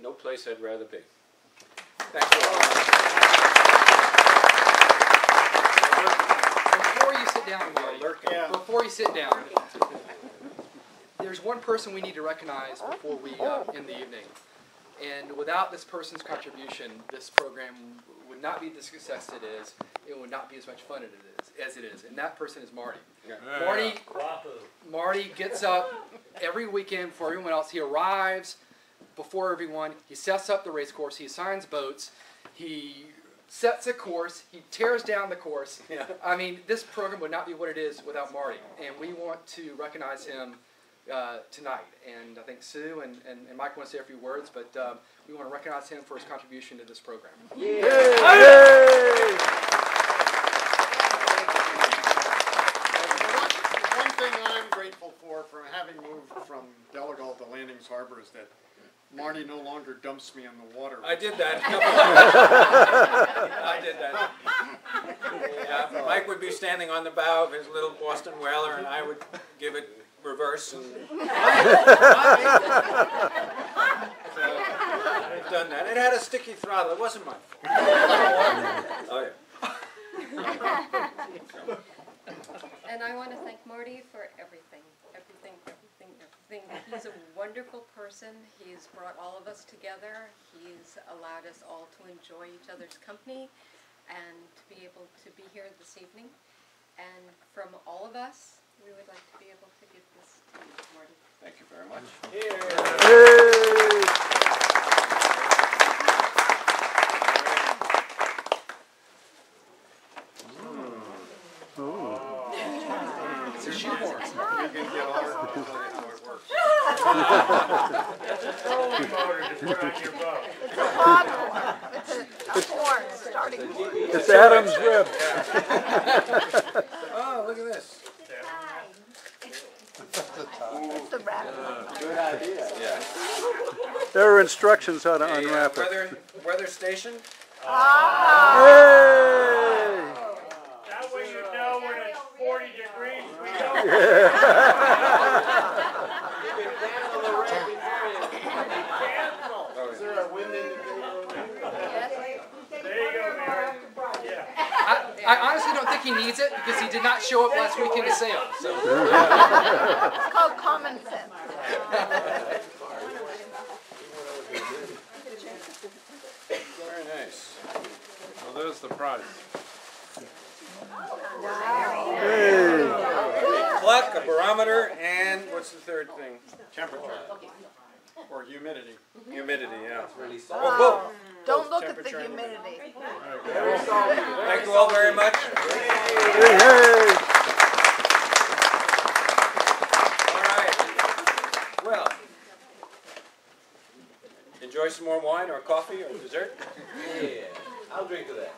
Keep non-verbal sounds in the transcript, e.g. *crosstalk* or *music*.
no place I'd rather be. Thank you all. Before you sit down, Marty, Yeah. before you sit down, there's one person we need to recognize before we uh, end the evening. And without this person's contribution, this program would not be the success it is. It would not be as much fun it is, as it is. And that person is Marty. Marty, Marty gets up every weekend for everyone else. He arrives before everyone. He sets up the race course. He assigns boats. He sets a course. He tears down the course. *laughs* Yeah. I mean, this program would not be what it is without Marty. And we want to recognize him uh, tonight. And I think Sue and, and, and Mike want to say a few words, but um, we want to recognize him for his contribution to this program. The one, the thing I'm grateful for, from having moved from Delegal to Landings Harbor, is that Marty no longer dumps me in the water. I did that. *laughs* I did that. Yeah, Mike would be standing on the bow of his little Boston whaler, and I would give it reverse. And *laughs* so, I've done that. It had a sticky throttle. It wasn't my fault. *laughs* Oh yeah. And I want to thank Marty for everything, everything, everything, everything. He's a wonderful person. He's brought all of us together. He's allowed us all to enjoy each other's company and to be able to be here this evening. And from all of us, we would like to be able to give this to you, Marty. Thank you very much. It's a shoehorn. You can get all our, how it works. Horn, starting horn. It's Adam's rib. *laughs* Oh, look at this. It's the rabbit. There are instructions how to A, uh, unwrap it. weather, weather station. Hey! That way you know when it's forty degrees, we know. Oh, yeah. There you go, Mary. Yeah. I, I honestly don't think he needs it because he did not show up last weekend to sail. So. It's called common sense. Very nice. Well, there's the prize. Clock, a barometer, and what's the third thing? Temperature. Or humidity. Mm-hmm. Humidity, yeah. Oh, Don't look at the humidity. Thank you all very much. Hey, hey! All right. Well, enjoy some more wine or coffee or dessert. Yeah, I'll drink to that.